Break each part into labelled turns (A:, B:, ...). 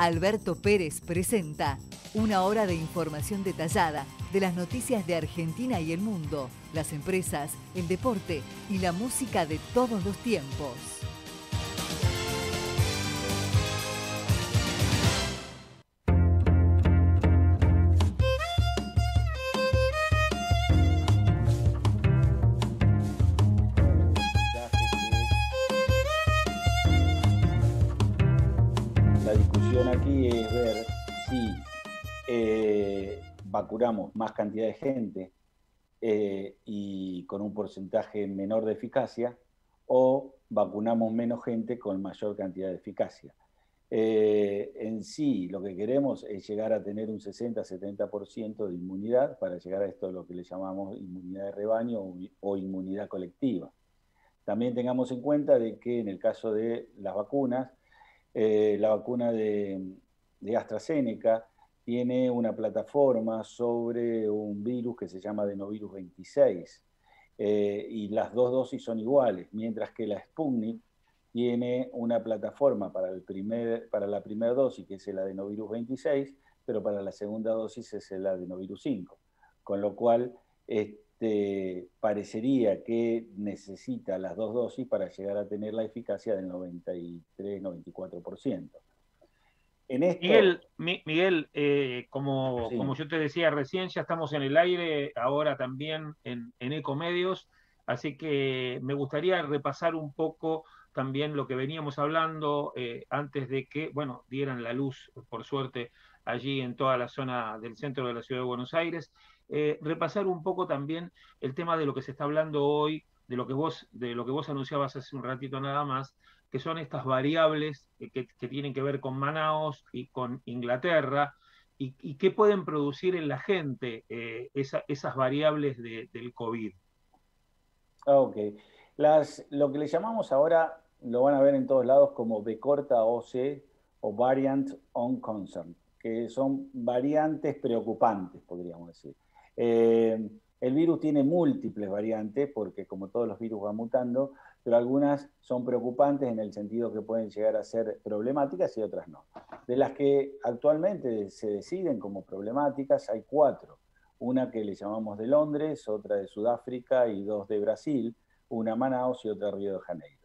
A: Alberto Pérez presenta una hora de información detallada de las noticias de Argentina y el mundo, las empresas, el deporte y la música de todos los tiempos.
B: Más cantidad de gente eh, y con un porcentaje menor de eficacia o vacunamos menos gente con mayor cantidad de eficacia. Eh, en sí, lo que queremos es llegar a tener un 60-70% de inmunidad para llegar a esto lo que le llamamos inmunidad de rebaño o, inmunidad colectiva. También tengamos en cuenta de que en el caso de las vacunas, eh, la vacuna de, de, AstraZeneca tiene una plataforma sobre un virus que se llama adenovirus 26 eh, y las dos dosis son iguales, mientras que la Sputnik tiene una plataforma para, el primer, para la primera dosis que es el adenovirus 26, pero para la segunda dosis es el adenovirus 5, con lo cual este, parecería que necesita las dos dosis para llegar a tener la eficacia del 93-94%.
C: En esto... Miguel, Miguel eh, como, sí. como yo te decía recién, ya estamos en el aire, ahora también en, en Ecomedios, así que me gustaría repasar un poco también lo que veníamos hablando eh, antes de que, bueno, dieran la luz, por suerte, allí en toda la zona del centro de la ciudad de Buenos Aires. Eh, repasar un poco también el tema de lo que se está hablando hoy, de lo que vos, de lo que vos anunciabas hace un ratito nada más, que son estas variables que, tienen que ver con Manaos y con Inglaterra, y, qué pueden producir en la gente eh, esa, esas variables de, del COVID.
B: Ok. Lo que le llamamos ahora, lo van a ver en todos lados como B corta OC o Variant on Concern, que son variantes preocupantes, podríamos decir. Eh, el virus tiene múltiples variantes, porque como todos los virus van mutando, pero algunas son preocupantes en el sentido que pueden llegar a ser problemáticas y otras no. De las que actualmente se deciden como problemáticas, hay cuatro. Una que le llamamos de Londres, otra de Sudáfrica y dos de Brasil, una Manaus y otra Río de Janeiro.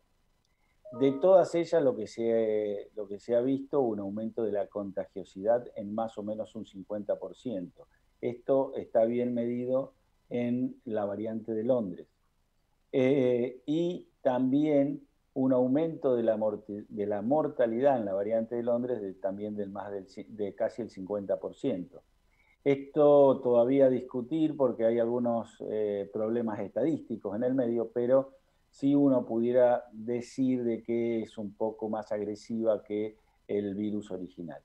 B: De todas ellas, lo que, se, lo ha visto, un aumento de la contagiosidad en más o menos un 50%. Esto está bien medido en la variante de Londres. Eh, y también un aumento de la, de la, mortalidad en la variante de Londres de, también del más del, de casi el 50%. Esto todavía discutir porque hay algunos eh, problemas estadísticos en el medio, pero sí uno pudiera decir de que es un poco más agresiva que el virus original.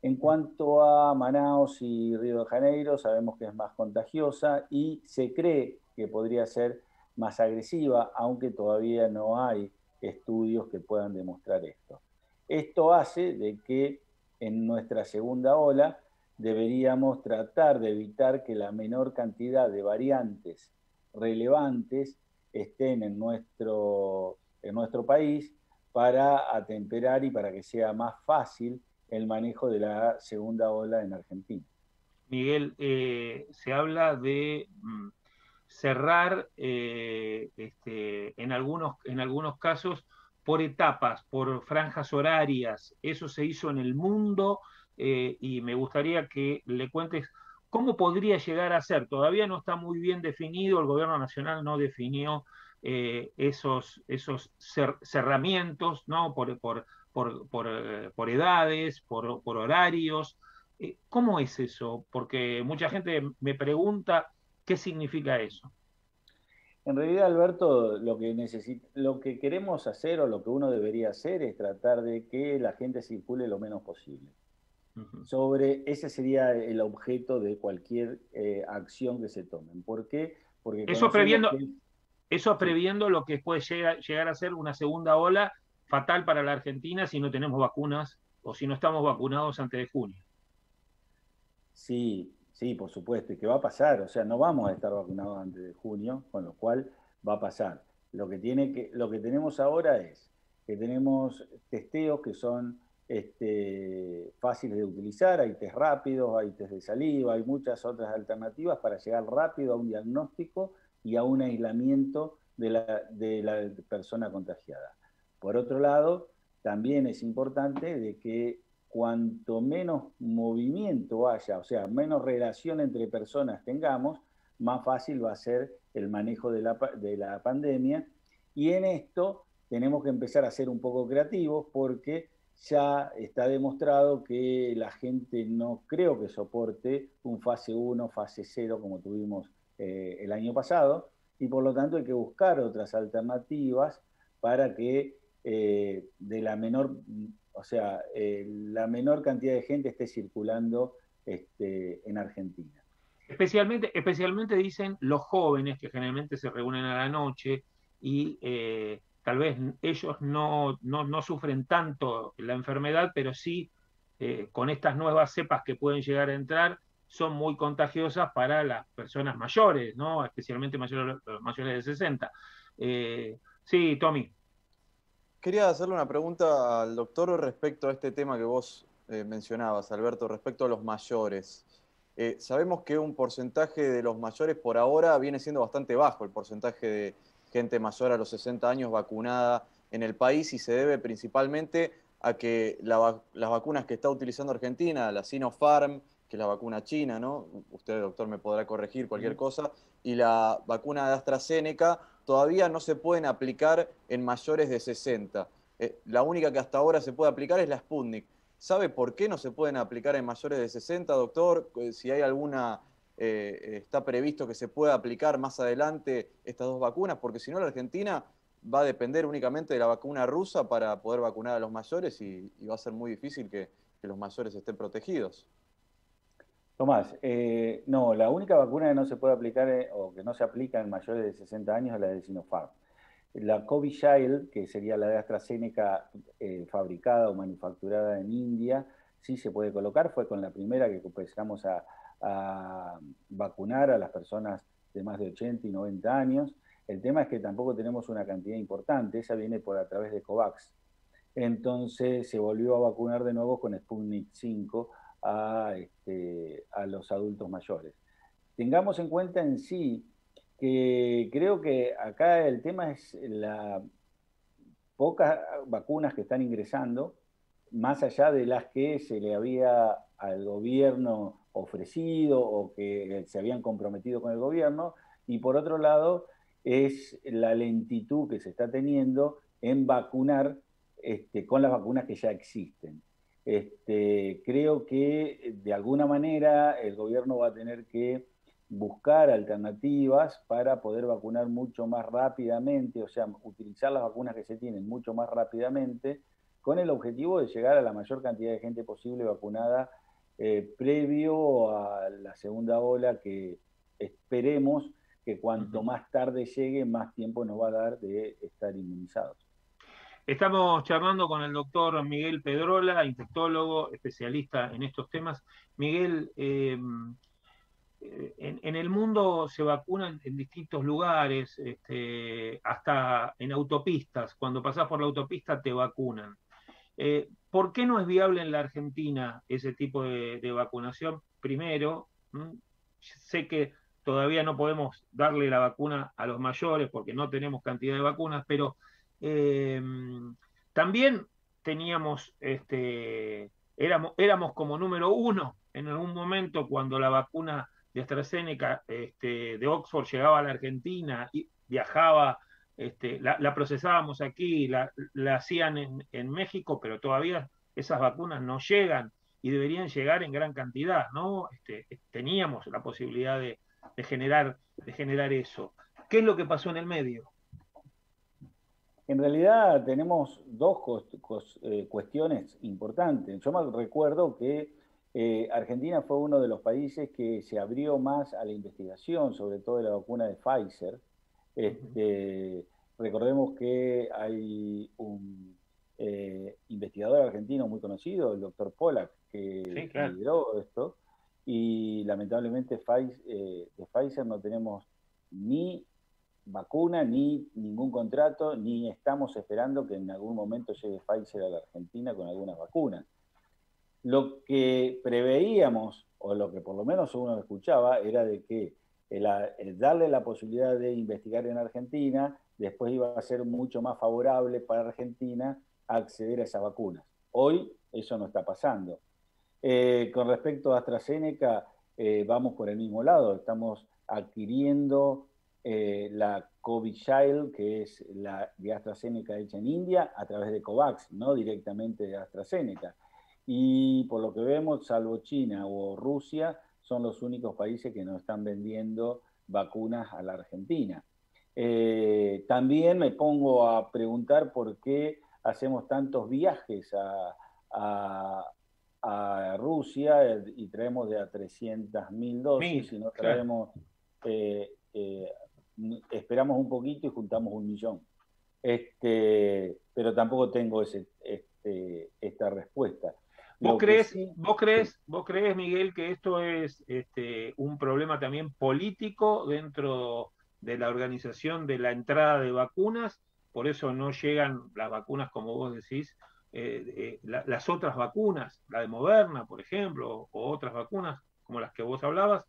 B: En cuanto a Manaus y Río de Janeiro, sabemos que es más contagiosa y se cree que podría ser más agresiva, aunque todavía no hay estudios que puedan demostrar esto. Esto hace de que en nuestra segunda ola deberíamos tratar de evitar que la menor cantidad de variantes relevantes estén en nuestro, en nuestro país para atemperar y para que sea más fácil el manejo de la segunda ola en Argentina.
C: Miguel, eh, se habla de mm, cerrar eh, este, en, algunos, en algunos casos por etapas, por franjas horarias. Eso se hizo en el mundo eh, y me gustaría que le cuentes cómo podría llegar a ser. Todavía no está muy bien definido, el gobierno nacional no definió eh, esos, esos cer cerramientos ¿no? por, por, por, por, por edades, por, horarios. ¿Cómo es eso? Porque mucha gente me pregunta qué significa eso.
B: En realidad, Alberto, lo que, necesita, lo que queremos hacer o lo que uno debería hacer es tratar de que la gente circule lo menos posible. Uh -huh. Sobre ese sería el objeto de cualquier eh, acción que se tomen. ¿Por qué?
C: Porque eso previendo, que... eso previendo lo que puede llegar, llegar a ser una segunda ola fatal para la Argentina si no tenemos vacunas o si no estamos vacunados antes de junio.
B: Sí, sí, por supuesto, y que va a pasar, o sea, no vamos a estar vacunados antes de junio, con lo cual va a pasar. Lo que, tiene que, lo que tenemos ahora es que tenemos testeos que son este, fáciles de utilizar, hay test rápidos, hay test de saliva, hay muchas otras alternativas para llegar rápido a un diagnóstico y a un aislamiento de la, de la persona contagiada. Por otro lado, también es importante de que cuanto menos movimiento haya, o sea, menos relación entre personas tengamos, más fácil va a ser el manejo de la, de la pandemia. Y en esto tenemos que empezar a ser un poco creativos porque ya está demostrado que la gente no creo que soporte un fase 1, fase 0 como tuvimos eh, el año pasado, y por lo tanto hay que buscar otras alternativas para que eh, de la menor, o sea, eh, la menor cantidad de gente esté circulando este, en Argentina.
C: Especialmente, especialmente dicen los jóvenes que generalmente se reúnen a la noche y tal vez ellos no, sufren tanto la enfermedad, pero sí eh, con estas nuevas cepas que pueden llegar a entrar son muy contagiosas para las personas mayores, ¿no? especialmente mayores, mayores de 60. Eh, sí, Tommy.
D: Quería hacerle una pregunta al doctor respecto a este tema que vos eh, mencionabas, Alberto, respecto a los mayores. sabemos que un porcentaje de los mayores por ahora viene siendo bastante bajo, el porcentaje de, gente mayor a los 60 años vacunada en el país y se debe principalmente a que las vacunas que está utilizando Argentina, la Sinopharm, que es la vacuna china, ¿no? Usted, doctor, me podrá corregir cualquier cosa, y la vacuna de AstraZeneca todavía no se pueden aplicar en mayores de 60. Eh, la única que hasta ahora se puede aplicar es la Sputnik. ¿Sabe por qué no se pueden aplicar en mayores de 60, doctor? Eh, si hay alguna eh, está previsto que se pueda aplicar más adelante estas dos vacunas, porque si no la Argentina va a depender únicamente de la vacuna rusa para poder vacunar a los mayores y, va a ser muy difícil que, los mayores estén protegidos.
B: Tomás, eh, no, la única vacuna que no se puede aplicar eh, o que no se aplica en mayores de 60 años es la de Sinopharm. La Covishield, que sería la de AstraZeneca fabricada o manufacturada en India, sí se puede colocar, fue con la primera que empezamos a, a vacunar a las personas de más de 80 y 90 años. El tema es que tampoco tenemos una cantidad importante, esa viene por a través de COVAX. Entonces se volvió a vacunar de nuevo con Sputnik 5 a, este, a los adultos mayores. Tengamos en cuenta en sí que creo que acá el tema es la pocas vacunas que están ingresando, más allá de las que se le había al gobierno ofrecido o que se habían comprometido con el gobierno, y por otro lado es la lentitud que se está teniendo en vacunar este, con las vacunas que ya existen. Este, creo que de alguna manera el gobierno va a tener que buscar alternativas para poder vacunar mucho más rápidamente, o sea, utilizar las vacunas que se tienen mucho más rápidamente, con el objetivo de llegar a la mayor cantidad de gente posible vacunada eh, previo a la segunda ola que esperemos que cuanto más tarde llegue, más tiempo nos va a dar de estar inmunizados.
C: Estamos charlando con el doctor Miguel Pedrola, infectólogo, especialista en estos temas. Miguel, eh, en, el mundo se vacunan en distintos lugares, este, hasta en autopistas. Cuando pasas por la autopista te vacunan. Eh, ¿Por qué no es viable en la Argentina ese tipo de, vacunación? Primero, sé que todavía no podemos darle la vacuna a los mayores porque no tenemos cantidad de vacunas, pero em, también teníamos, este, éramos, éramos como número uno en algún momento cuando la vacuna de AstraZeneca este, de Oxford llegaba a la Argentina y viajaba este, la, procesábamos aquí, la, hacían en, México, pero todavía esas vacunas no llegan y deberían llegar en gran cantidad, ¿no? Este, teníamos la posibilidad de, generar, de generar eso. ¿Qué es lo que pasó en el medio?
B: En realidad tenemos dos eh, cuestiones importantes. Yo me recuerdo que eh, Argentina fue uno de los países que se abrió más a la investigación, sobre todo de la vacuna de Pfizer, este, recordemos que hay un eh, investigador argentino muy conocido, el doctor Pollack, que lideró esto, y lamentablemente eh, de Pfizer no tenemos ni vacuna, ni ningún contrato, ni estamos esperando que en algún momento llegue Pfizer a la Argentina con algunas vacunas. Lo que preveíamos, o lo que por lo menos uno escuchaba, era de que el, darle la posibilidad de investigar en Argentina, después iba a ser mucho más favorable para Argentina acceder a esas vacunas. Hoy eso no está pasando. Eh, con respecto a AstraZeneca, eh, vamos por el mismo lado, estamos adquiriendo eh, la Covishield, que es la de AstraZeneca hecha en India, a través de COVAX, no directamente de AstraZeneca. Y por lo que vemos, salvo China o Rusia, son los únicos países que nos están vendiendo vacunas a la Argentina. Eh, también me pongo a preguntar por qué hacemos tantos viajes a, Rusia y traemos de a 300.000 dosis y no traemos, eh, eh, esperamos un poquito y juntamos un millón. Este, pero tampoco tengo ese, este, esta respuesta.
C: ¿Vos crees, ¿Vos crees, vos crees, Miguel, que esto es este, un problema también político dentro de la organización de la entrada de vacunas? Por eso no llegan las vacunas, como vos decís, eh, eh, las otras vacunas, la de Moderna, por ejemplo, o, otras vacunas como las que vos hablabas.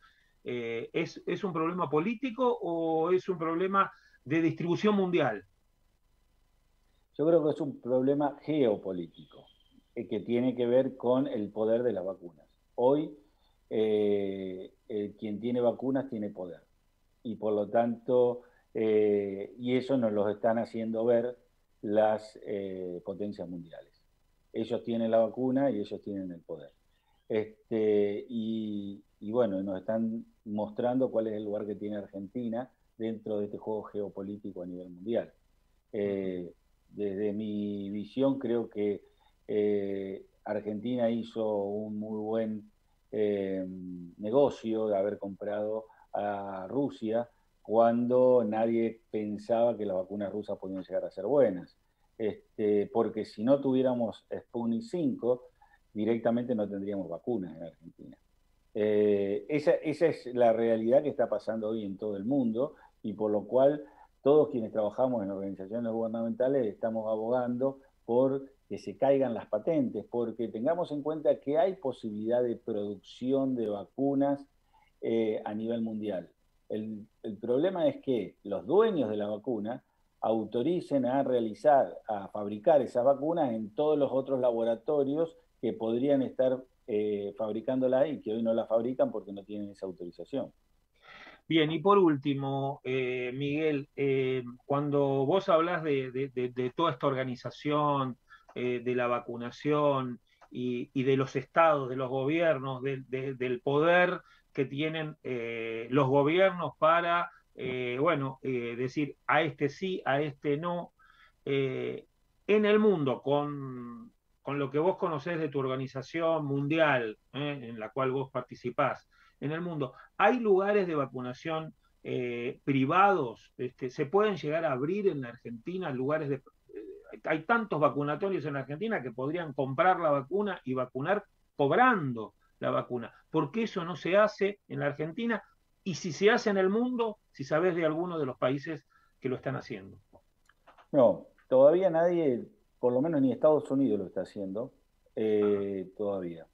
C: Eh, ¿es, ¿Es un problema político o es un problema de distribución mundial?
B: Yo creo que es un problema geopolítico eh, que tiene que ver con el poder de las vacunas. Hoy, eh, quien tiene vacunas tiene poder. Y por lo tanto, y eso nos lo están haciendo ver las potencias mundiales. Ellos tienen la vacuna y ellos tienen el poder. Este, y, bueno, nos están mostrando cuál es el lugar que tiene Argentina dentro de este juego geopolítico a nivel mundial. desde mi visión creo que eh, Argentina hizo un muy buen eh, negocio de haber comprado a Rusia cuando nadie pensaba que las vacunas rusas podían llegar a ser buenas. Este, porque si no tuviéramos Sputnik 5, directamente no tendríamos vacunas en Argentina. Eh, esa, esa, es la realidad que está pasando hoy en todo el mundo y por lo cual todos quienes trabajamos en organizaciones gubernamentales estamos abogando por que se caigan las patentes, porque tengamos en cuenta que hay posibilidad de producción de vacunas eh, a nivel mundial. El, problema es que los dueños de la vacuna autoricen a realizar, a fabricar esas vacunas en todos los otros laboratorios que podrían estar eh, fabricándola y que hoy no la fabrican porque no tienen esa autorización.
C: Bien, y por último, eh, Miguel, cuando vos hablas de, toda esta organización, eh, de la vacunación y, de los estados, de los gobiernos, del poder que tienen eh, los gobiernos para, eh, bueno, decir a este sí, a este no. en el mundo, con, con, lo que vos conocés de tu organización mundial, en la cual vos participás, en el mundo, ¿hay lugares de vacunación privados? Este, ¿Se pueden llegar a abrir en la Argentina lugares de, hay tantos vacunatorios en Argentina que podrían comprar la vacuna y vacunar cobrando la vacuna. ¿Por qué eso no se hace en la Argentina? Y si se hace en el mundo, si sabes de alguno de los países que lo están haciendo.
B: No, todavía nadie, por lo menos ni Estados Unidos lo está haciendo, eh, todavía.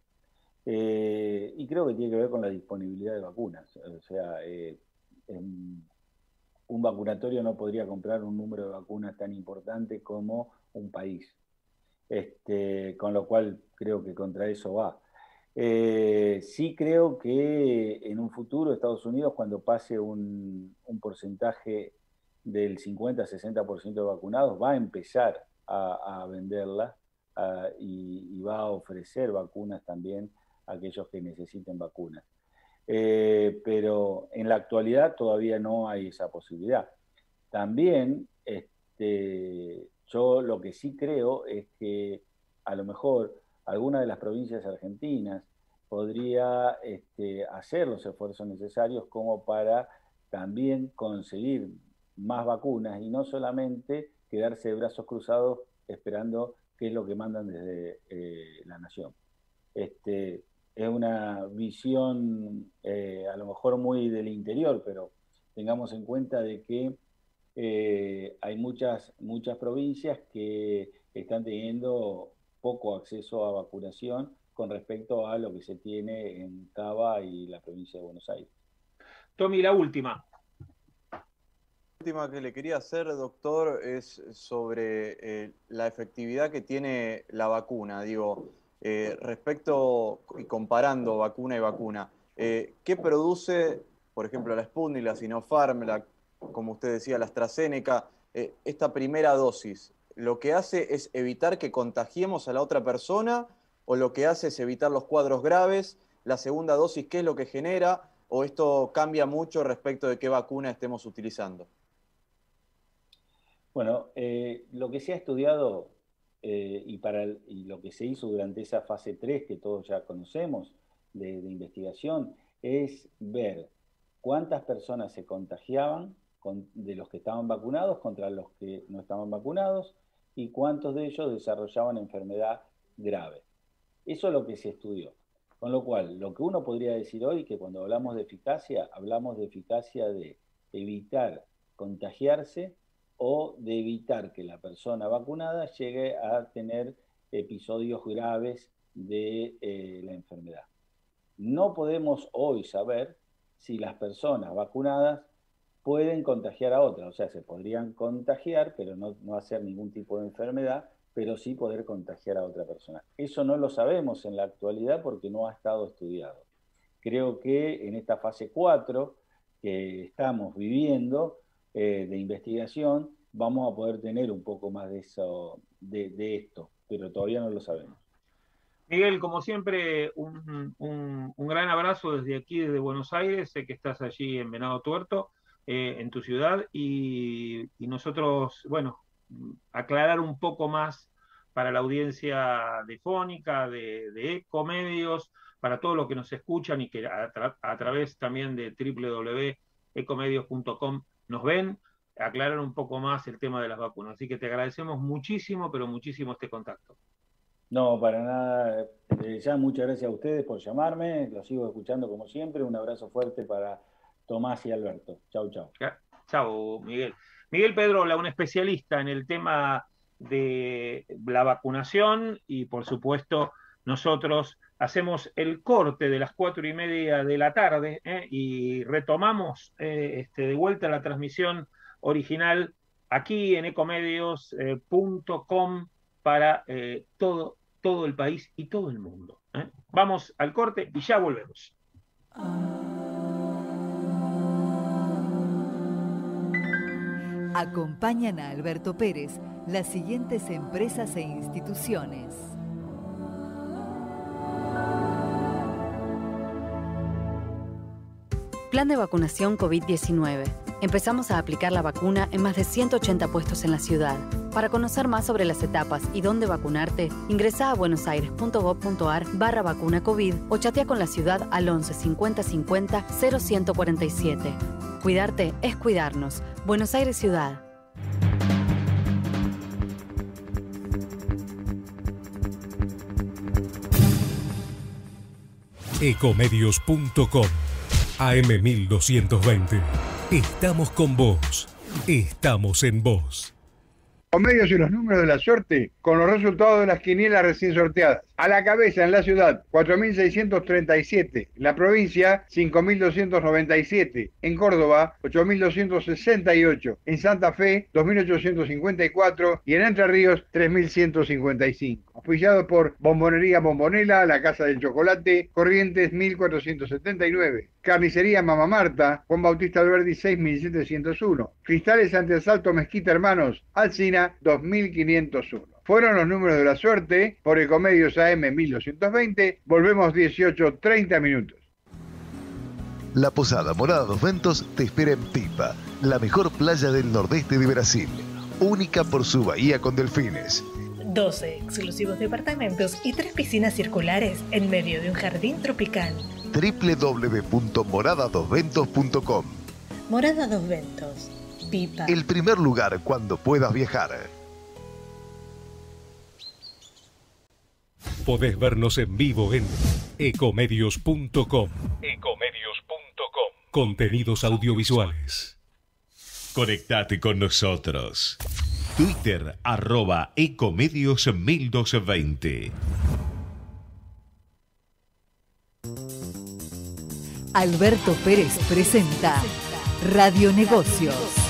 B: Eh, y creo que tiene que ver con la disponibilidad de vacunas. O sea, eh, un vacunatorio no podría comprar un número de vacunas tan importante como un país. Este, con lo cual creo que contra eso va. Eh, sí creo que en un futuro Estados Unidos, cuando pase un, porcentaje del 50-60% de vacunados, va a empezar a, venderla y, y, va a ofrecer vacunas también a aquellos que necesiten vacunas. Eh, pero en la actualidad todavía no hay esa posibilidad. También este, yo lo que sí creo es que a lo mejor alguna de las provincias argentinas podría este, hacer los esfuerzos necesarios como para también conseguir más vacunas y no solamente quedarse de brazos cruzados esperando qué es lo que mandan desde eh, la nación. Este, es una visión eh, a lo mejor muy del interior, pero tengamos en cuenta de que eh, hay muchas, muchas provincias que están teniendo poco acceso a vacunación con respecto a lo que se tiene en Cava y la provincia de Buenos Aires.
C: Tommy, la última.
D: Última que le quería hacer, doctor, es sobre eh, la efectividad que tiene la vacuna. Digo, eh, respecto y comparando vacuna y vacuna, eh, ¿qué produce, por ejemplo, la Sputnik, la Sinopharm, como usted decía, la AstraZeneca, esta primera dosis? ¿Lo que hace es evitar que contagiemos a la otra persona o lo que hace es evitar los cuadros graves? La segunda dosis, ¿qué es lo que genera? ¿O esto cambia mucho respecto de qué vacuna estemos utilizando?
B: Bueno, eh, lo que se ha estudiado eh, y, para lo que se hizo durante esa fase 3 que todos ya conocemos de, investigación es ver cuántas personas se contagiaban de los que estaban vacunados contra los que no estaban vacunados y cuántos de ellos desarrollaban enfermedad grave. Eso es lo que se estudió. Con lo cual, lo que uno podría decir hoy, que cuando hablamos de eficacia, hablamos de eficacia de evitar contagiarse o de evitar que la persona vacunada llegue a tener episodios graves de eh, la enfermedad. No podemos hoy saber si las personas vacunadas pueden contagiar a otras, o sea, se podrían contagiar, pero no, no hacer ningún tipo de enfermedad, pero sí poder contagiar a otra persona. Eso no lo sabemos en la actualidad porque no ha estado estudiado. Creo que en esta fase 4 que estamos viviendo eh, de investigación, vamos a poder tener un poco más de, eso, de, esto, pero todavía no lo sabemos.
C: Miguel, como siempre, un, gran abrazo desde aquí, desde Buenos Aires. Sé que estás allí en Venado Tuerto, eh, en tu ciudad, y, y nosotros, bueno, aclarar un poco más para la audiencia de Fónica, de, de Ecomedios, para todos los que nos escuchan y que a, través también de www.ecomedios.com nos ven, aclarar un poco más el tema de las vacunas. Así que te agradecemos muchísimo, pero muchísimo este contacto.
B: No, para nada. Eh, ya muchas gracias a ustedes por llamarme. Los sigo escuchando como siempre. Un abrazo fuerte para Tomás y Alberto. Chau, chau.
C: Chau, Miguel. Miguel Pedrola, un especialista en el tema de la vacunación y por supuesto nosotros hacemos el corte de las cuatro y media de la tarde ¿eh? y retomamos eh, este, de vuelta la transmisión original aquí en ecomedios.com para eh, todo, todo el país y todo el mundo. Vamos al corte y ya volvemos.
A: Acompañan a Alberto Pérez las siguientes empresas e instituciones.
E: Plan de vacunación COVID-19. Empezamos a aplicar la vacuna en más de 180 puestos en la ciudad. Para conocer más sobre las etapas y dónde vacunarte, ingresa a buenosaires.gov.ar barra vacuna COVID o chatea con la ciudad al 11 50 50 0147. Cuidarte es cuidarnos. Buenos Aires Ciudad.
F: Ecomedios.com AM1220. Estamos con vos. Estamos en vos.
G: Comedios y los números de la suerte con los resultados de las quinielas recién sorteadas. A la cabeza en la ciudad, 4.637. En la provincia, 5.297. En Córdoba, 8.268. En Santa Fe, 2.854. Y en Entre Ríos, 3.155. Apoyado por Bombonería Bombonela, La Casa del Chocolate, Corrientes 1479. Carnicería Mama Marta, Juan Bautista Alberdi 6701. Cristales ante asalto Mezquita Hermanos, Alcina 2501. Fueron los números de la suerte por Ecomedios AM 1220. Volvemos 18.30 minutos.
H: La Posada Morada dos Ventos te espera en Pipa, la mejor playa del nordeste de Brasil, única por su bahía con delfines.
I: 12 exclusivos departamentos y tres piscinas circulares en medio de un jardín tropical.
H: www.moradadosventos.com
I: Morada Dos Ventos,
H: el primer lugar cuando puedas viajar.
F: Podés vernos en vivo en ecomedios.com.
H: Ecomedios.com.
F: Contenidos audiovisuales. Conectate con nosotros. Twitter arroba ecomedios 1220.
A: Alberto Pérez presenta Radio Negocios.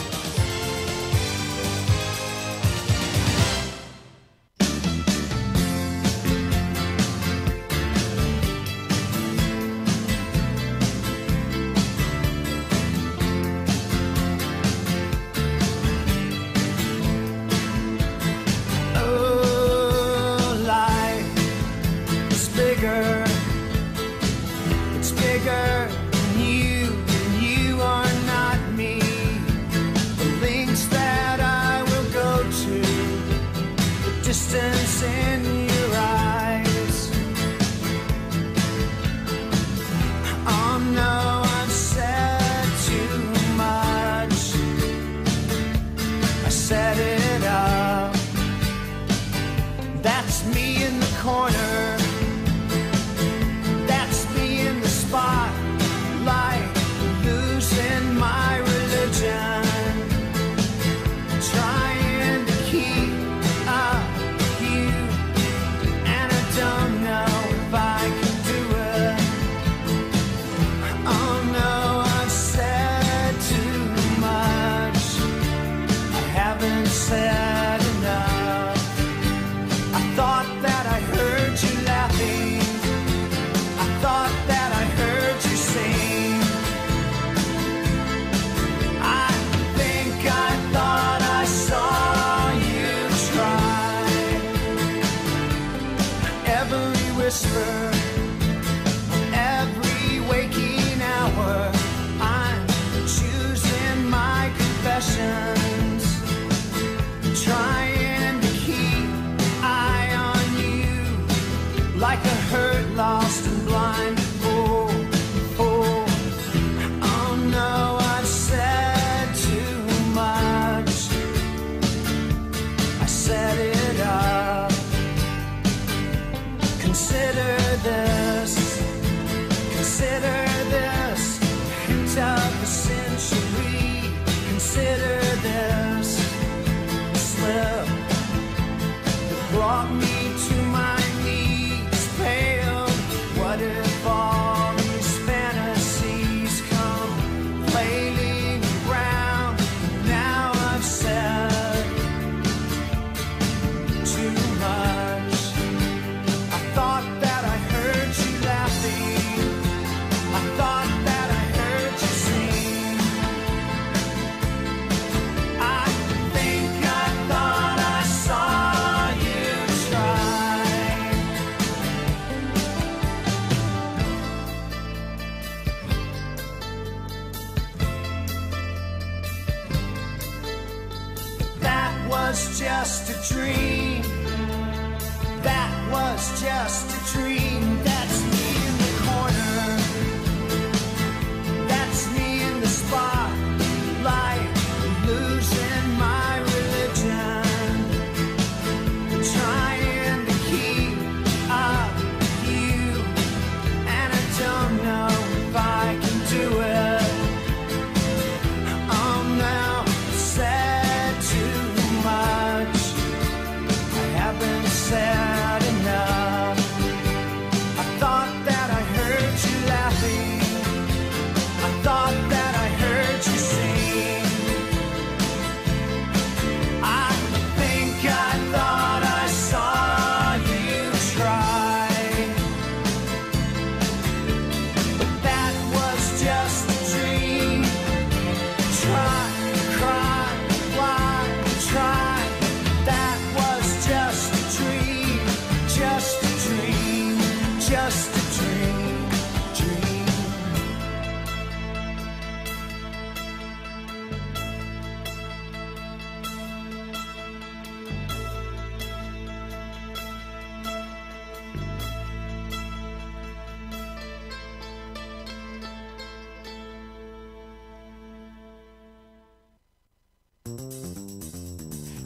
A: just a dream, just a dream, dream.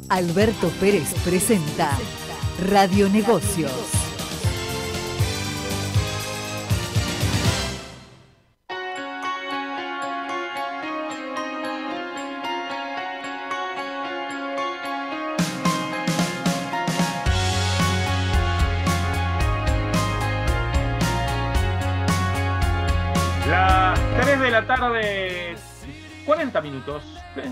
A: Alberto Pérez presenta Radionegocios.
C: Las 3 de la tarde, 40 minutos.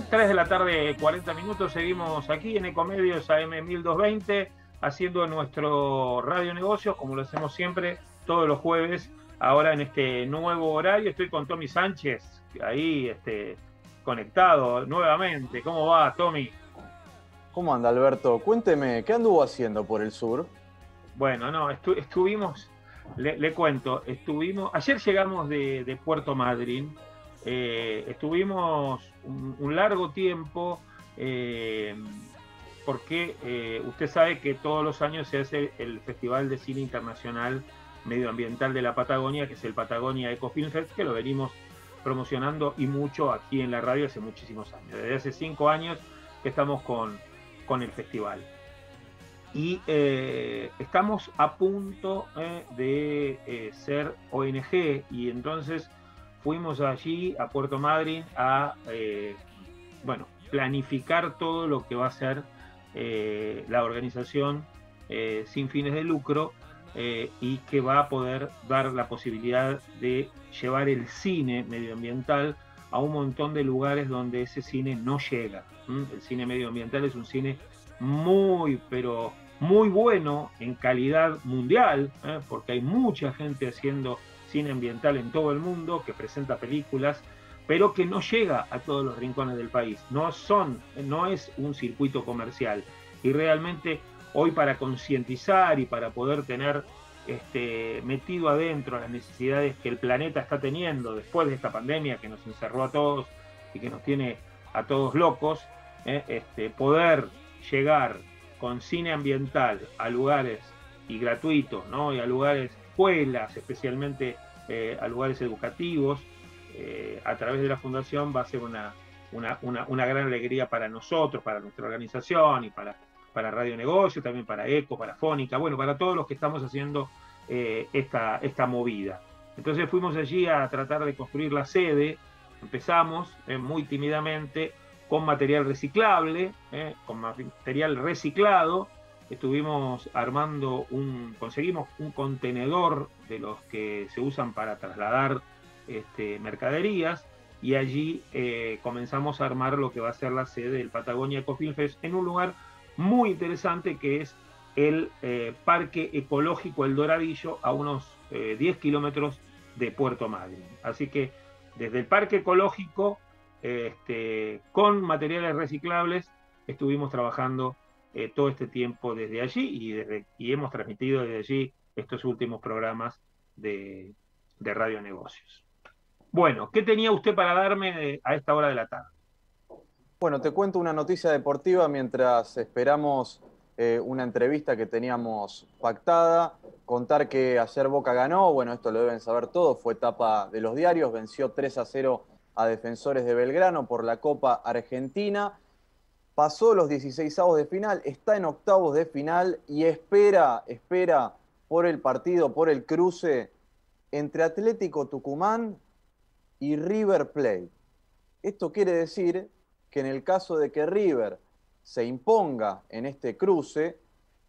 C: 3 de la tarde, 40 minutos. Seguimos aquí en Ecomedios AM 1220 haciendo nuestro radio negocio, como lo hacemos siempre, todos los jueves. Ahora en este nuevo horario estoy con Tommy Sánchez, ahí este, conectado nuevamente. ¿Cómo va, Tommy?
D: ¿Cómo anda, Alberto? Cuénteme, ¿qué anduvo haciendo por el sur?
C: Bueno, no, estuvimos, le, cuento, estuvimos, ayer llegamos de, Puerto Madryn, eh, estuvimos un, largo tiempo, eh, porque eh, usted sabe que todos los años se hace el Festival de Cine Internacional Medioambiental de la Patagonia, que es el Patagonia Ecofilm Fest, que lo venimos promocionando y mucho aquí en la radio hace muchísimos años. Desde hace cinco años que estamos con, con el festival. Y eh, estamos a punto eh, de ser ONG y entonces fuimos allí a Puerto Madryn a bueno, planificar todo lo que va a ser la organización sin fines de lucro y que va a poder dar la posibilidad de llevar el cine medioambiental a un montón de lugares donde ese cine no llega. El cine medioambiental es un cine muy, pero muy bueno en calidad mundial, ¿eh? porque hay mucha gente haciendo cine ambiental en todo el mundo que presenta películas, pero que no llega a todos los rincones del país. No son, no es un circuito comercial. Y realmente hoy para concientizar y para poder tener este, metido adentro las necesidades que el planeta está teniendo después de esta pandemia que nos encerró a todos y que nos tiene a todos locos, ¿eh? este, poder llegar con cine ambiental a lugares y gratuitos, ¿no? Y a lugares, escuelas, especialmente eh, a lugares educativos, eh, a través de la fundación va a ser una, una, gran alegría para nosotros, para nuestra organización y para, para Radio Negocio, también para ECO, para Fónica, bueno, para todos los que estamos haciendo eh, esta, esta movida. Entonces fuimos allí a tratar de construir la sede, empezamos muy tímidamente, con material reciclable, eh, con material reciclado. Estuvimos armando un, conseguimos un contenedor de los que se usan para trasladar este, mercaderías y allí eh, comenzamos a armar lo que va a ser la sede del Patagonia Ecofilm Fest en un lugar muy interesante que es el eh, Parque Ecológico El Doradillo a unos 10 kilómetros de Puerto Madryn. Así que desde el Parque Ecológico este, con materiales reciclables estuvimos trabajando eh, todo este tiempo desde allí y, hemos transmitido desde allí estos últimos programas de, Radio Negocios. Bueno, ¿qué tenía usted para darme a esta hora de la tarde?
D: Bueno, te cuento una noticia deportiva mientras esperamos eh, una entrevista que teníamos pactada. Contar que ayer Boca ganó, bueno, esto lo deben saber todos, fue etapa de los diarios, venció 3 a 0 a Defensores de Belgrano por la Copa Argentina. Pasó los 16 avos de final, está en octavos de final y espera, espera por el partido, por el cruce entre Atlético Tucumán y River Plate. Esto quiere decir que en el caso de que River se imponga en este cruce,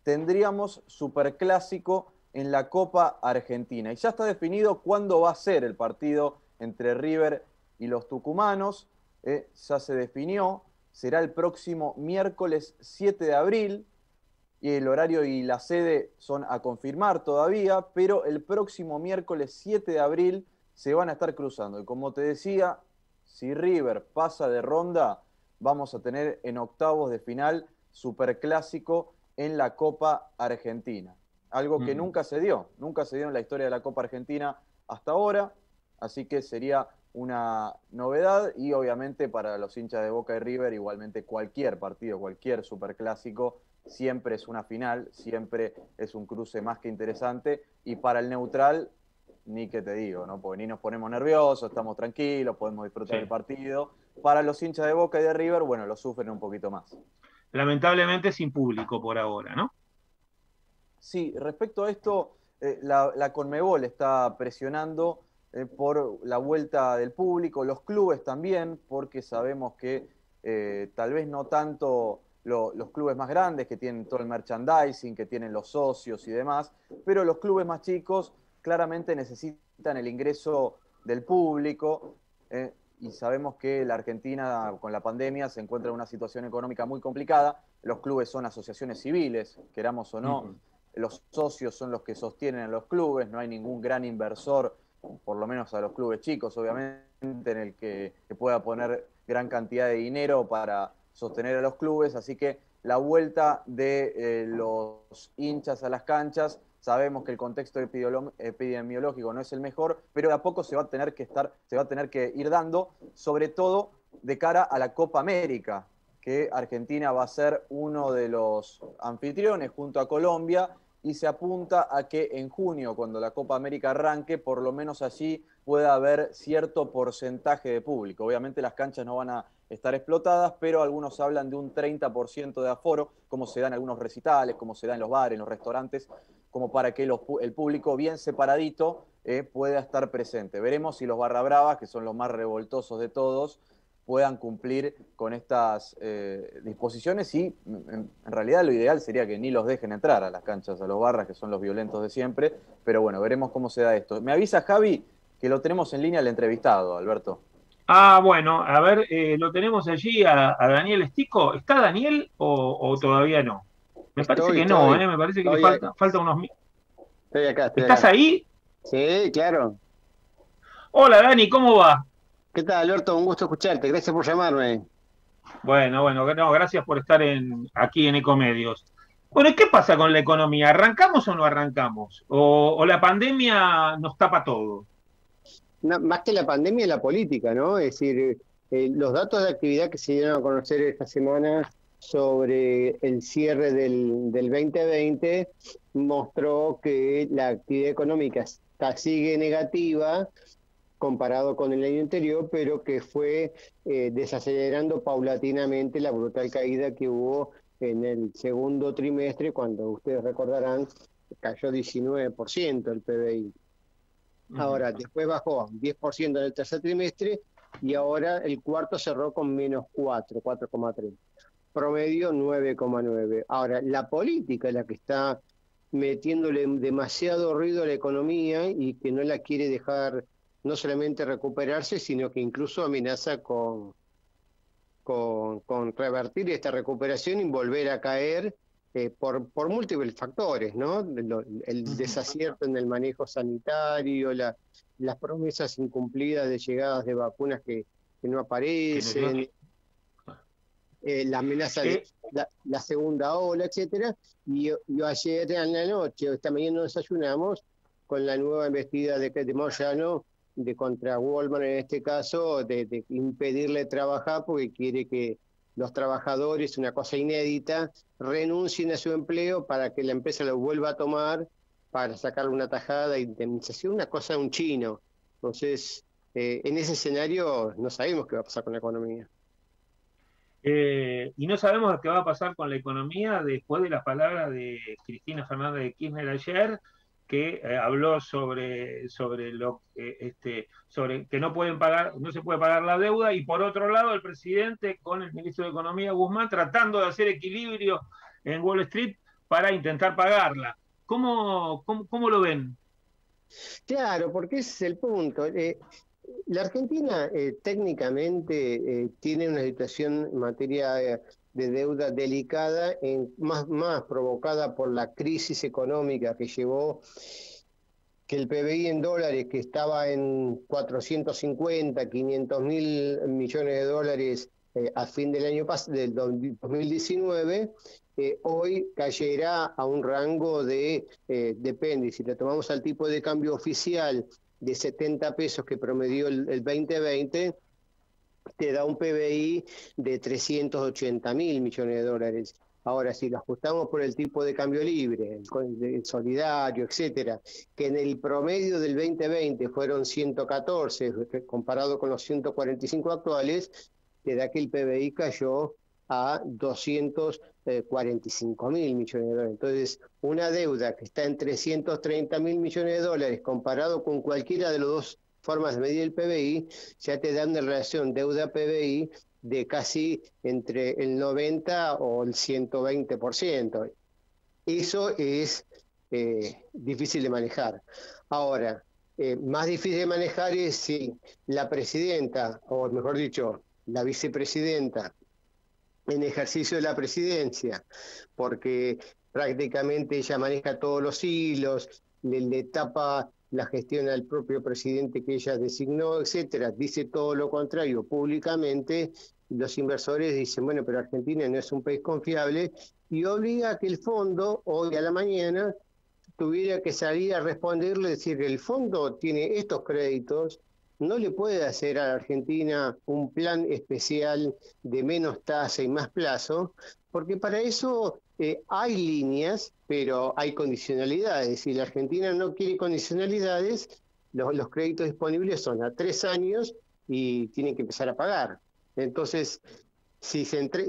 D: tendríamos superclásico en la Copa Argentina. Y ya está definido cuándo va a ser el partido entre River y los tucumanos, eh, ya se definió, será el próximo miércoles 7 de abril, y el horario y la sede son a confirmar todavía, pero el próximo miércoles 7 de abril se van a estar cruzando. Y como te decía, si River pasa de ronda, vamos a tener en octavos de final superclásico en la Copa Argentina. Algo que mm. nunca se dio, nunca se dio en la historia de la Copa Argentina hasta ahora, así que sería una novedad y obviamente para los hinchas de Boca y River igualmente cualquier partido, cualquier superclásico siempre es una final, siempre es un cruce más que interesante y para el neutral ni que te digo, ¿no? Porque ni nos ponemos nerviosos, estamos tranquilos, podemos disfrutar del partido. Para los hinchas de Boca y de River, bueno, lo sufren un poquito más.
C: Lamentablemente sin público por ahora, ¿no?
D: Sí, respecto a esto, eh, la, la Conmebol está presionando eh, por la vuelta del público, los clubes también, porque sabemos que eh, tal vez no tanto los clubes más grandes que tienen todo el merchandising, que tienen los socios y demás, pero los clubes más chicos claramente necesitan el ingreso del público. Eh, y sabemos que la Argentina con la pandemia se encuentra en una situación económica muy complicada. Los clubes son asociaciones civiles, queramos o no. Los socios son los que sostienen a los clubes, no hay ningún gran inversor, por lo menos a los clubes chicos, obviamente, en el que, pueda poner gran cantidad de dinero para sostener a los clubes. Así que la vuelta de eh, los hinchas a las canchas sabemos que el contexto epidemiológico no es el mejor, pero de a poco se va a tener que estar, se va a tener que ir dando, sobre todo de cara a la Copa América, que Argentina va a ser uno de los anfitriones junto a Colombia y se apunta a que en junio, cuando la Copa América arranque, por lo menos allí pueda haber cierto porcentaje de público. Obviamente las canchas no van a estar explotadas, pero algunos hablan de un 30% de aforo, como se da en algunos recitales, como se da en los bares, en los restaurantes, como para que el público bien separadito eh, pueda estar presente. Veremos si los barra bravas, que son los más revoltosos de todos, puedan cumplir con estas eh, disposiciones y en, realidad lo ideal sería que ni los dejen entrar a las canchas, a los barras, que son los violentos de siempre, pero bueno, veremos cómo se da esto. Me avisa Javi que lo tenemos en línea al entrevistado, Alberto.
C: Ah, bueno, a ver, eh, lo tenemos allí a, Daniel Estico. ¿Está Daniel o todavía no? Me parece que no, ¿eh? me parece que le falta, falta unos...
J: Estoy acá, estoy
C: ¿Estás ahí?
J: Sí, claro.
C: Hola Dani, ¿cómo va?
J: ¿Qué tal, Alberto? Un gusto escucharte. Gracias por llamarme.
C: Bueno, bueno, no, gracias por estar en, aquí en Ecomedios. Bueno, ¿y qué pasa con la economía? ¿Arrancamos o no arrancamos? ¿O, la pandemia nos tapa todo?
J: más que la pandemia, la política, ¿no? Es decir, eh, los datos de actividad que se dieron a conocer esta semana sobre el cierre del, del 2020 mostró que la actividad económica está, sigue negativa comparado con el año anterior, pero que fue eh, desacelerando paulatinamente la brutal caída que hubo en el segundo trimestre, cuando ustedes recordarán, cayó 19% el PBI. Ahora, después bajó a 10% en el tercer trimestre y ahora el cuarto cerró con menos 4, 4,3 promedio 9,9. Ahora, la política es la que está metiéndole demasiado ruido a la economía y que no la quiere dejar no solamente recuperarse, sino que incluso amenaza con, con, revertir esta recuperación y volver a caer eh, por, por múltiples factores, ¿no? El, desacierto en el manejo sanitario, la, las promesas incumplidas de llegadas de vacunas que, que no aparecen, eh, la amenaza de la, segunda ola, etcétera. Y yo, ayer en la noche, esta mañana nos desayunamos con la nueva investida de, de Moyano de contra Walmart en este caso, de, impedirle trabajar porque quiere que los trabajadores, una cosa inédita, renuncien a su empleo para que la empresa lo vuelva a tomar para sacarle una tajada de indemnización, una cosa de un chino. Entonces, eh, en ese escenario no sabemos qué va a pasar con la economía.
C: Eh, y no sabemos qué va a pasar con la economía después de las palabras de Cristina Fernández de Kirchner ayer, que eh, habló sobre, sobre lo este, sobre que no pueden pagar, no se puede pagar la deuda, y por otro lado el presidente con el ministro de Economía Guzmán tratando de hacer equilibrio en Wall Street para intentar pagarla. ¿Cómo, cómo, cómo lo ven?
J: Claro, porque ese es el punto. Eh, la Argentina eh, técnicamente eh, tiene una situación en materia eh, de deuda delicada, más, más provocada por la crisis económica que llevó que el PBI en dólares, que estaba en 450, 500 mil millones de dólares a fin del año del 2019, hoy cayera a un rango de, depende, si le tomamos al tipo de cambio oficial de 70 pesos que promedió el, 2020, te da un PBI de 380 mil millones de dólares. Ahora, si lo ajustamos por el tipo de cambio libre, el, solidario, etcétera, que en el promedio del 2020 fueron 114, comparado con los 145 actuales, te da que el PBI cayó a 245 mil millones de dólares. Entonces, una deuda que está en 330 mil millones de dólares comparado con cualquiera de las dos formas de medir el PBI, ya te dan una relación deuda-PBI de casi entre el 90 o el 120%. Eso es eh, difícil de manejar. Ahora, Eh, más difícil de manejar es si la presidenta, o mejor dicho, la vicepresidenta, en ejercicio de la presidencia, porque prácticamente ella maneja todos los hilos, le, tapa la gestión al propio presidente que ella designó, etcétera, dice todo lo contrario. Públicamente, los inversores dicen, bueno, pero Argentina no es un país confiable y obliga a que el fondo hoy a la mañana tuviera que salir a responderle, decir, el fondo tiene estos créditos, no le puede hacer a la Argentina un plan especial de menos tasa y más plazo, porque para eso eh, hay líneas, pero hay condicionalidades. Si la Argentina no quiere condicionalidades, los, créditos disponibles son a tres años y tienen que empezar a pagar. Entonces, si se, entra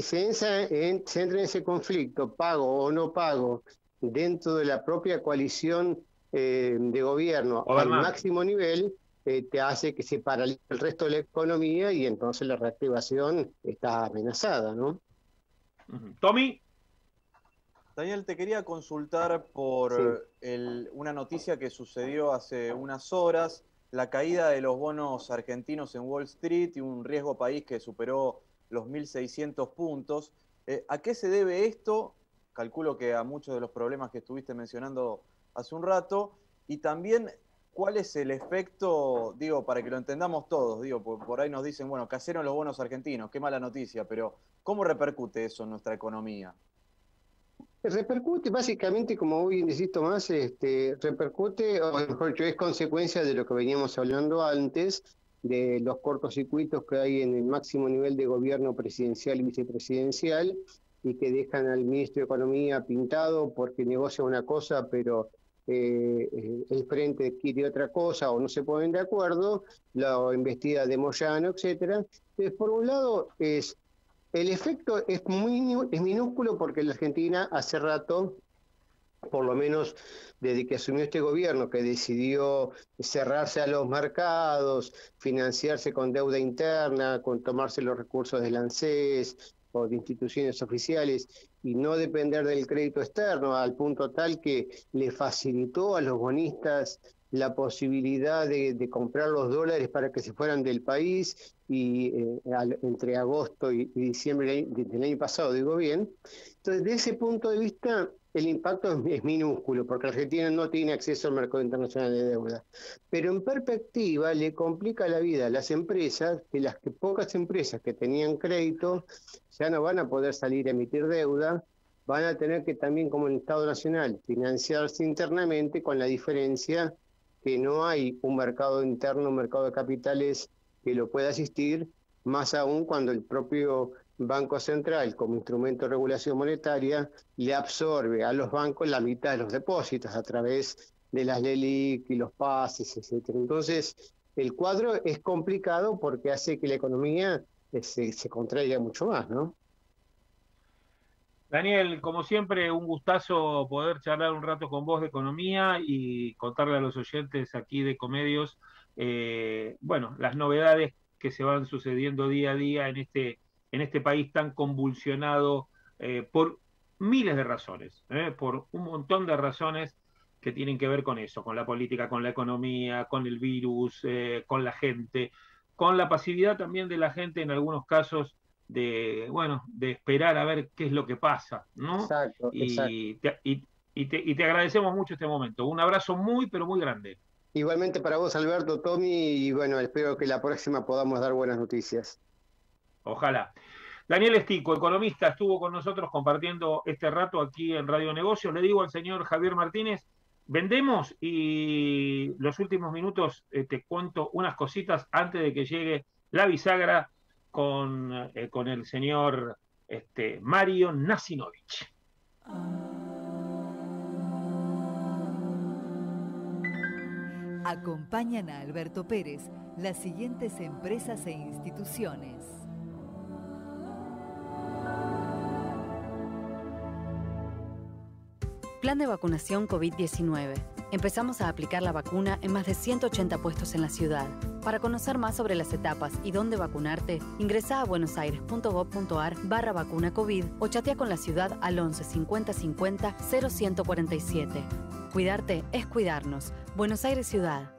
J: en, ese conflicto, pago o no pago, dentro de la propia coalición eh, de gobierno al máximo nivel, eh, te hace que se paralice el resto de la economía y entonces la reactivación está amenazada, ¿no?
C: Tommy.
D: Daniel, te quería consultar por una noticia que sucedió hace unas horas, la caída de los bonos argentinos en Wall Street y un riesgo país que superó los 1.600 puntos. Eh, ¿A qué se debe esto? Calculo que a muchos de los problemas que estuviste mencionando hace un rato. Y también, ¿cuál es el efecto, digo, para que lo entendamos todos? Digo, por, ahí nos dicen, bueno, cayeron los bonos argentinos, qué mala noticia, pero ¿cómo repercute eso en nuestra economía?
J: Repercute básicamente, como hoy insisto más, este, repercute, o mejor dicho, es consecuencia de lo que veníamos hablando antes, de los cortocircuitos que hay en el máximo nivel de gobierno presidencial y vicepresidencial, y que dejan al ministro de Economía pintado porque negocia una cosa, pero eh, el frente quiere otra cosa o no se ponen de acuerdo, la investida de Moyano, etcétera. Entonces, por un lado, es el efecto es, muy, es minúsculo porque la Argentina hace rato, por lo menos desde que asumió este gobierno, que decidió cerrarse a los mercados, financiarse con deuda interna, con tomarse los recursos del ANSES o de instituciones oficiales y no depender del crédito externo al punto tal que le facilitó a los bonistas la posibilidad de, comprar los dólares para que se fueran del país y eh, entre agosto y, diciembre del año pasado, digo bien. Entonces, de ese punto de vista, el impacto es, minúsculo, porque Argentina no tiene acceso al mercado internacional de deuda. Pero en perspectiva le complica la vida a las empresas, que las pocas empresas que tenían crédito ya no van a poder salir a emitir deuda, van a tener que también, como el Estado Nacional, financiarse internamente con la diferencia que no hay un mercado interno, un mercado de capitales que lo pueda asistir, más aún cuando el propio Banco Central, como instrumento de regulación monetaria, le absorbe a los bancos la mitad de los depósitos a través de las LELIC y los pases, etc. Entonces, el cuadro es complicado porque hace que la economía eh, se, se contraiga mucho más, ¿no?
C: Daniel, como siempre, un gustazo poder charlar un rato con vos de economía y contarle a los oyentes aquí de Comedios, eh, bueno, las novedades que se van sucediendo día a día en este, en este país tan convulsionado eh, por miles de razones, eh, por un montón de razones que tienen que ver con eso, con la política, con la economía, con el virus, con la gente, con la pasividad también de la gente en algunos casos de, bueno, de esperar a ver qué es lo que pasa, ¿no? Exacto, y, Te, y, te, agradecemos mucho este momento. Un abrazo muy, pero muy grande.
J: Igualmente para vos, Alberto, Tommy, y bueno, espero que la próxima podamos dar buenas noticias.
C: Ojalá. Daniel Estico, economista, estuvo con nosotros compartiendo este rato aquí en Radio Negocios. Le digo al señor Javier Martínez, vendemos y los últimos minutos eh, te cuento unas cositas antes de que llegue la bisagra con, eh, con el señor este, Mario Nasinovich.
A: Acompañan a Alberto Pérez las siguientes empresas e instituciones.
E: Plan de vacunación COVID-19 empezamos a aplicar la vacuna en más de 180 puestos en la ciudad. Para conocer más sobre las etapas y dónde vacunarte, ingresa a buenosaires.gov.ar barra vacuna COVID o chatea con la ciudad al 11 50 50 0147. Cuidarte es cuidarnos. Buenos Aires Ciudad.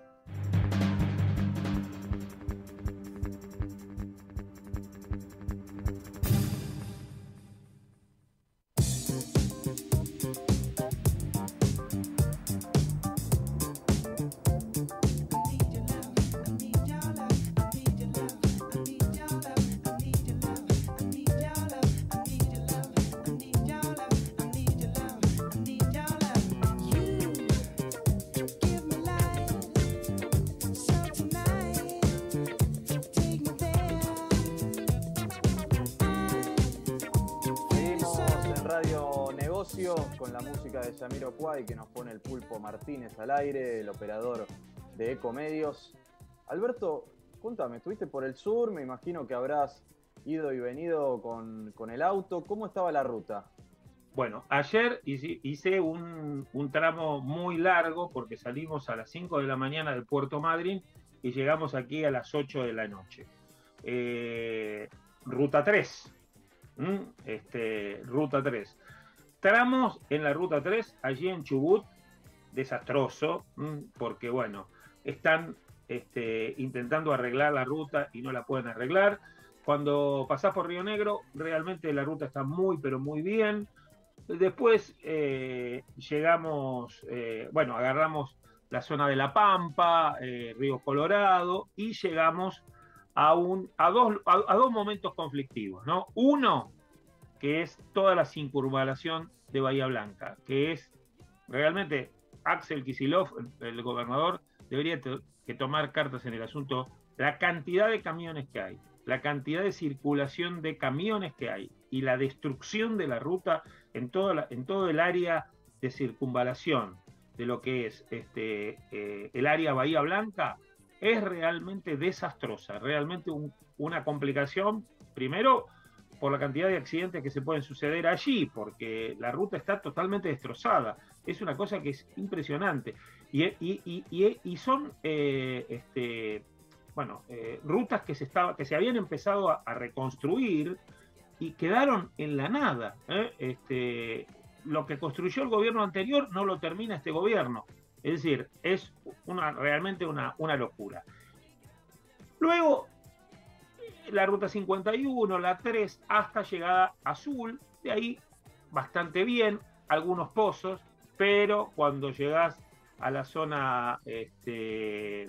D: Que nos pone el pulpo Martínez al aire, el operador de Ecomedios. Alberto, cuéntame, estuviste por el sur, me imagino que habrás ido y venido con, el auto. ¿Cómo estaba la ruta?
C: Bueno, ayer hice, un, tramo muy largo porque salimos a las 5 de la mañana del Puerto Madryn y llegamos aquí a las 8 de la noche. Eh, ruta 3. Este, ruta 3. Tramos en la ruta 3, allí en Chubut, desastroso, porque bueno, están este, intentando arreglar la ruta y no la pueden arreglar. Cuando pasás por Río Negro, realmente la ruta está muy, pero muy bien. Después eh, llegamos, eh, bueno, agarramos la zona de La Pampa, eh, Río Colorado, y llegamos a, un, a, dos, a, dos momentos conflictivos, ¿no? Uno, que es toda la circunvalación de Bahía Blanca, que es realmente Axel Kisilov, el, gobernador, debería que tomar cartas en el asunto, la cantidad de camiones que hay, la cantidad de circulación de camiones que hay y la destrucción de la ruta en, toda en todo el área de circunvalación de lo que es este, eh, el área Bahía Blanca es realmente desastrosa, realmente una complicación, primero por la cantidad de accidentes que se pueden suceder allí, porque la ruta está totalmente destrozada. Es una cosa que es impresionante. Y, y, son eh, este, bueno, eh, rutas que se, estaba, que se habían empezado a, reconstruir y quedaron en la nada. ¿eh? Este, lo que construyó el gobierno anterior no lo termina este gobierno. Es decir, es una, realmente una, una locura. Luego, la ruta 51, la 3, hasta llegada azul, de ahí bastante bien, algunos pozos, pero cuando llegas a la zona este,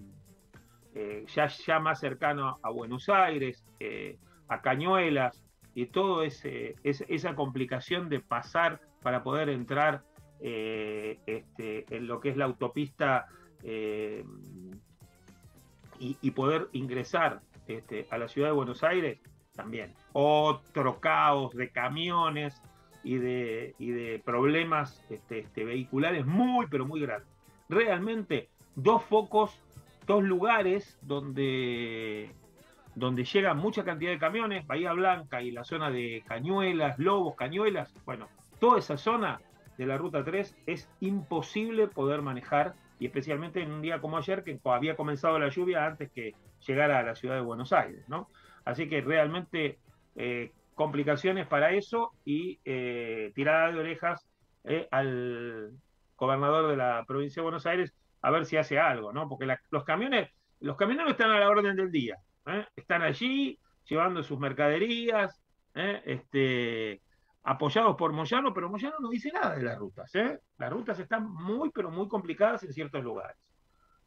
C: eh, ya, más cercano a Buenos Aires, eh, a Cañuelas, y ese, esa complicación de pasar para poder entrar eh, este, en lo que es la autopista y, poder ingresar este, a la ciudad de Buenos Aires, también. Otro caos de camiones y de, y de problemas este, este, vehiculares muy, pero muy grandes. Realmente, dos focos dos lugares donde, donde llega mucha cantidad de camiones, Bahía Blanca y la zona de Cañuelas, Lobos, Cañuelas, bueno, toda esa zona de la Ruta 3 es imposible poder manejar y especialmente en un día como ayer que había comenzado la lluvia antes que llegara a la ciudad de Buenos Aires, ¿no? Así que realmente eh, complicaciones para eso y eh, tirada de orejas eh, al gobernador de la provincia de Buenos Aires a ver si hace algo, ¿no? Porque los camiones, los camioneros están a la orden del día, están allí llevando sus mercaderías, este, apoyados por Moyano, pero Moyano no dice nada de las rutas, ¿eh? Las rutas están muy, pero muy complicadas en ciertos lugares.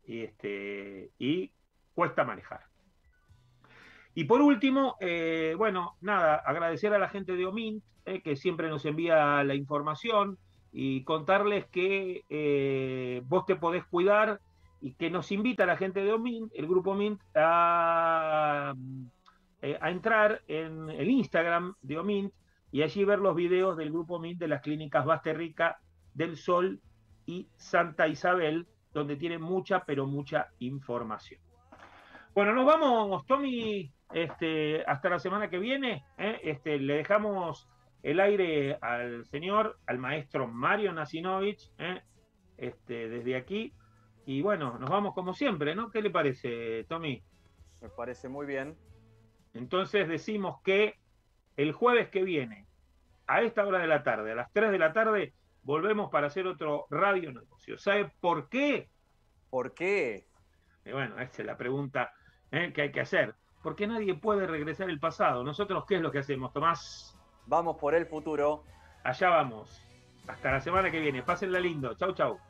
C: Y, este, cuesta manejar. Y por último, eh, bueno, nada, agradecer a la gente de OMINT, que siempre nos envía la información, y contarles que eh, vos te podés cuidar y que nos invita la gente de OMINT, el grupo OMINT, a, eh, a entrar en el Instagram de OMINT y allí ver los videos del grupo OMINT de las clínicas Basterrica, del Sol y Santa Isabel, donde tiene mucha, pero mucha información. Bueno, nos vamos, Tommy, este, hasta la semana que viene. ¿eh? Este, le dejamos el aire al señor, al maestro Mario Nasinovich, ¿eh? este, desde aquí. Y bueno, nos vamos como siempre, ¿no? ¿Qué le parece, Tommy?
D: Me parece muy bien.
C: Entonces decimos que el jueves que viene, a esta hora de la tarde, a las 3 de la tarde, volvemos para hacer otro radio negocio. ¿Sabe por qué?
D: ¿Por qué?
C: Y bueno, esa es la pregunta ¿eh? que hay que hacer. Porque nadie puede regresar el pasado. Nosotros, ¿qué es lo que hacemos, Tomás?
D: Vamos por el futuro.
C: Allá vamos. Hasta la semana que viene. Pásenla lindo. Chau, chau.